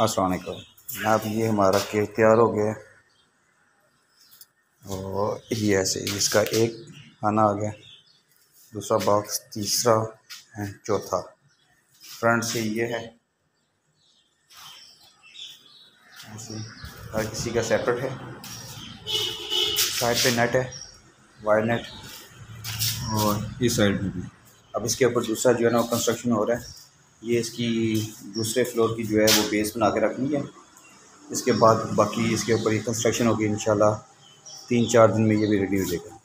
असलकुम अब ये हमारा केक तैयार हो गया और ये ऐसे इसका एक खाना आ गया। दूसरा बॉक्स तीसरा है, चौथा। फ्रंट से ये है। हर किसी का सेपरेट है। साइड पे नेट है वाइड नेट और इस साइड में भी। अब इसके ऊपर दूसरा जो है ना कंस्ट्रक्शन हो रहा है। ये इसकी दूसरे फ्लोर की जो है वो बेस बना के रखनी है। इसके बाद बाकी इसके ऊपर ये कंस्ट्रक्शन होगी इन शाला तीन चार दिन में ये भी रेडी हो जाएगा।